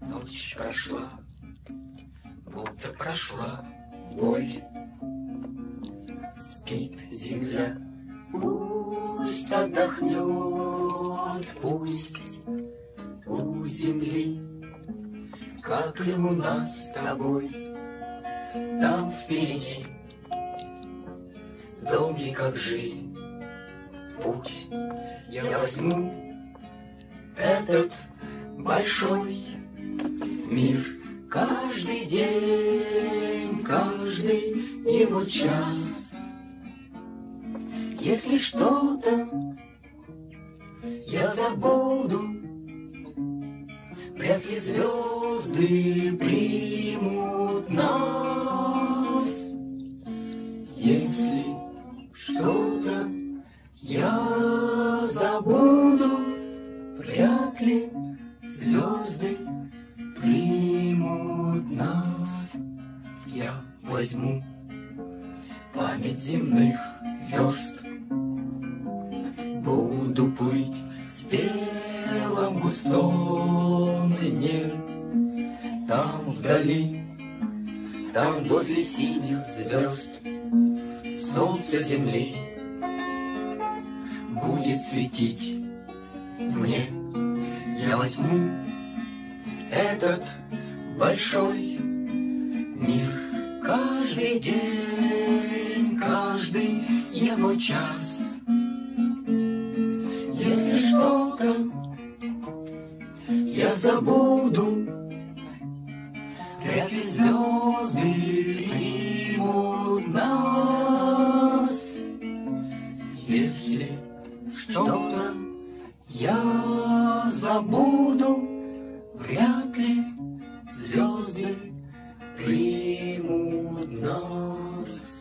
Ночь прошла, будто прошла боль. Спит земля, пусть отдохнет, пусть у земли, как и у нас с тобой, там впереди, долгий как жизнь, путь я возьму этот большой мир. Каждый день, каждый его час. Если что-то я забуду, Вряд ли звезды примут нас. Если что-то я ли звезды примут нас. Я возьму память земных верст, Буду плыть в белом густом льне, Там вдали, там возле синих звезд, Солнце земли будет светить мне. Я возьму этот большой мир каждый день, каждый его час. Если что-то я забуду, вряд ли звезды примут нас. Если что-то я буду, вряд ли звезды примут нас.